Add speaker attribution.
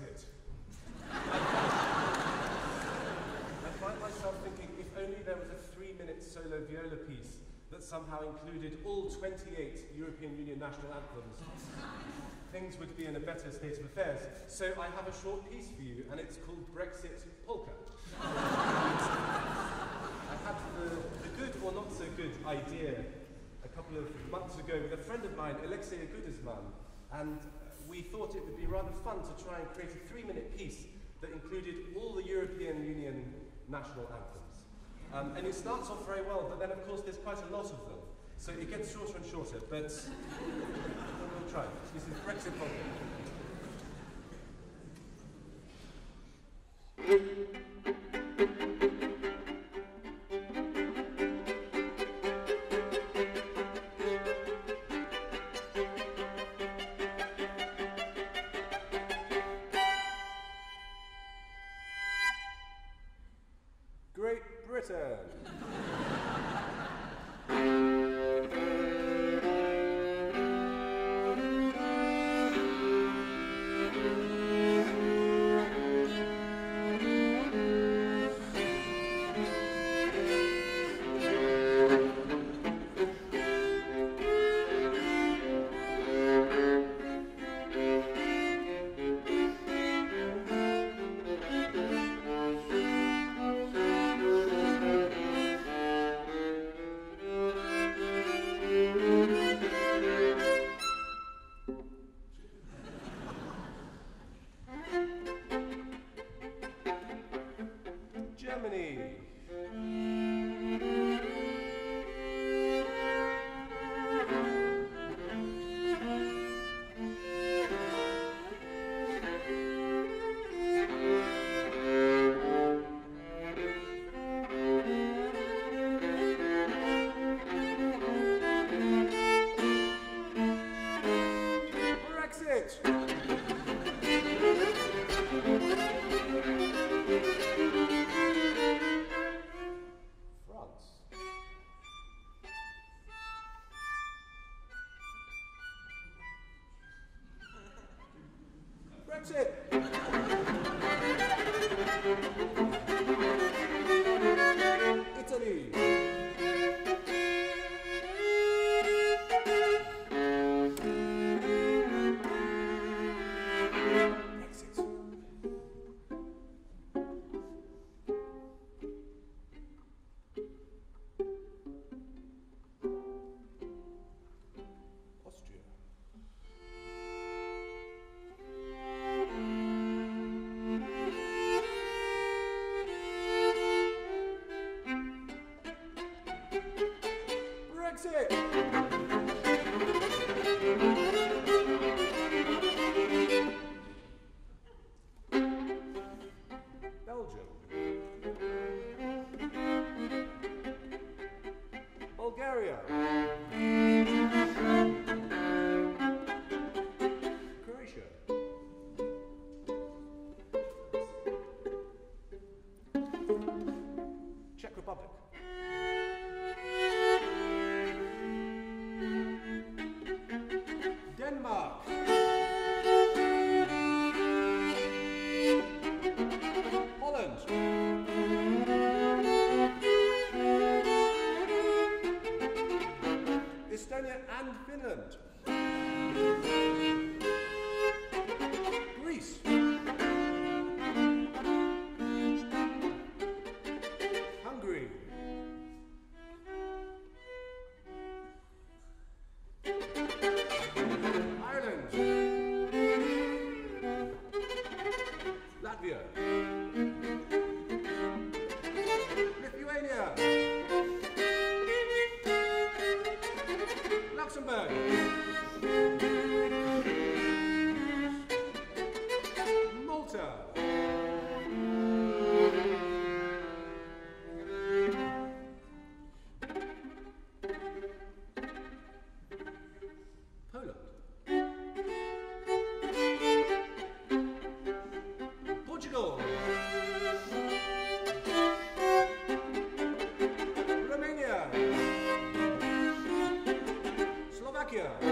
Speaker 1: Brexit. I find myself thinking if only there was a three minute solo viola piece that somehow included all 28 European Union national anthems, things would be in a better state of affairs. So I have a short piece for you, and it's called Brexit Polka. I had the, the good or not so good idea a couple of months ago with a friend of mine, Aleksey Igudesman, and we thought it would be rather fun to try and create a three minute piece that included all the European Union national anthems. Um, and it starts off very well, but then of course there's quite a lot of them. So it gets shorter and shorter, but we'll try. This is Brexit Polka. Britain. Germany. くせ fix it. Pinocchio.